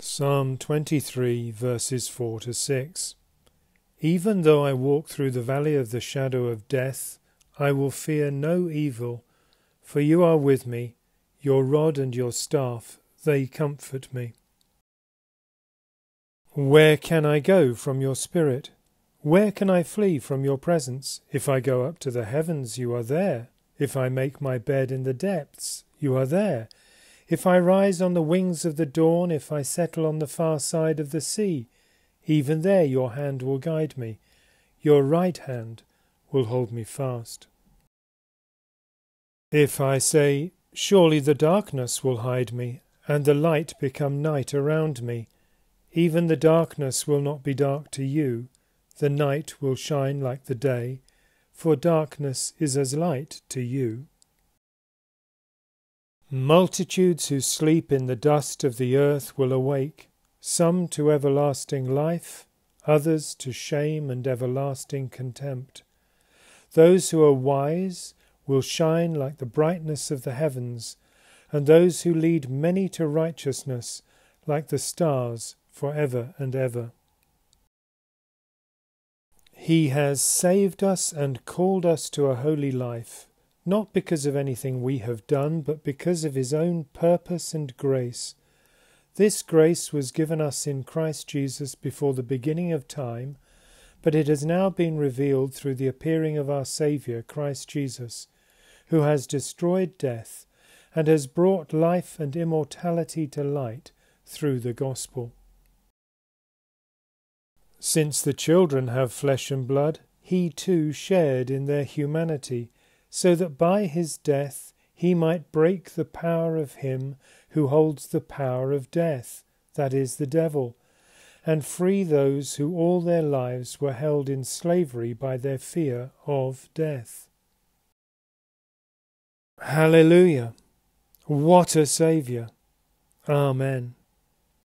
Psalm 23, verses 4 to 6. Even though I walk through the valley of the shadow of death, I will fear no evil, for you are with me, your rod and your staff, they comfort me. Where can I go from your spirit? Where can I flee from your presence? If I go up to the heavens, you are there. If I make my bed in the depths, you are there. If I rise on the wings of the dawn, if I settle on the far side of the sea, even there your hand will guide me, your right hand will hold me fast. If I say, Surely the darkness will hide me, and the light become night around me, even the darkness will not be dark to you, the night will shine like the day, for darkness is as light to you. Multitudes who sleep in the dust of the earth will awake, some to everlasting life, others to shame and everlasting contempt. Those who are wise will shine like the brightness of the heavens, and those who lead many to righteousness like the stars for ever and ever. He has saved us and called us to a holy life not because of anything we have done, but because of his own purpose and grace. This grace was given us in Christ Jesus before the beginning of time, but it has now been revealed through the appearing of our Saviour, Christ Jesus, who has destroyed death and has brought life and immortality to light through the gospel. Since the children have flesh and blood, he too shared in their humanity so that by his death he might break the power of him who holds the power of death, that is, the devil, and free those who all their lives were held in slavery by their fear of death. Hallelujah! What a Saviour! Amen.